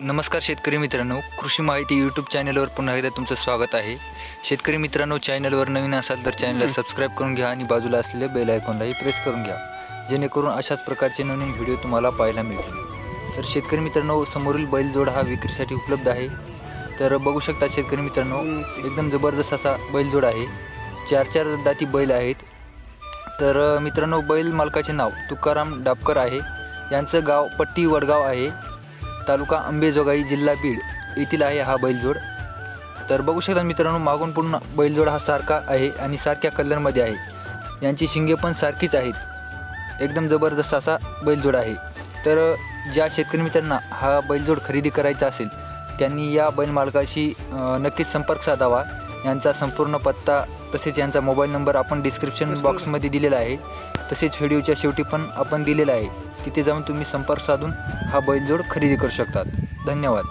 नमस्कार शेतकरी मित्रांनो कृषी माहिती यूट्यूब चॅनलवर पुन्हा एकदा तुमचं स्वागत आहे. शेतकरी मित्रांनो चॅनलवर नवीन असाल तर चॅनलला सबस्क्राईब करून घ्या आणि बाजूला असलेल्या बेल आयकॉनलाही प्रेस करून घ्या. जेणेकरून अशाच प्रकारचे नवीन व्हिडिओ तुम्हाला पाहायला मिळतील. तर शेतकरी मित्रांनो समोरील बैलजोड हा विक्रीसाठी उपलब्ध आहे. तर बघू शकता शेतकरी मित्रांनो एकदम जबरदस्त असा बैलजोड आहे. चार चार दाती बैल आहेत. तर मित्रांनो बैल मालकाचे नाव तुकाराम डापकर आहे. यांचं गाव पट्टी वडगाव आहे. तालुका अंबेजोगाई जिल्हा बीड येथील आहे हा बैलजोड. तर बघू शकता मित्रांनो मागून पूर्ण बैलजोड हा सारखा आहे आणि सारख्या कलरमध्ये आहे. यांची शिंगे पण सारखीच आहेत. एकदम जबरदस्त असा बैलजोड आहे. तर ज्या शेतकरी मित्रांना हा बैलजोड खरेदी करायचा असेल त्यांनी या बैलमालकाशी नक्कीच संपर्क साधावा. यांचा संपूर्ण पत्ता तसेच यांचा मोबाईल नंबर आपण डिस्क्रिप्शन बॉक्समध्ये दिलेला आहे. तसेच व्हिडिओच्या शेवटी पण आपण दिलेला आहे. तिथे जाऊन तुम्ही संपर्क साधून हा बैलजोड खरेदी करू शकतात. धन्यवाद.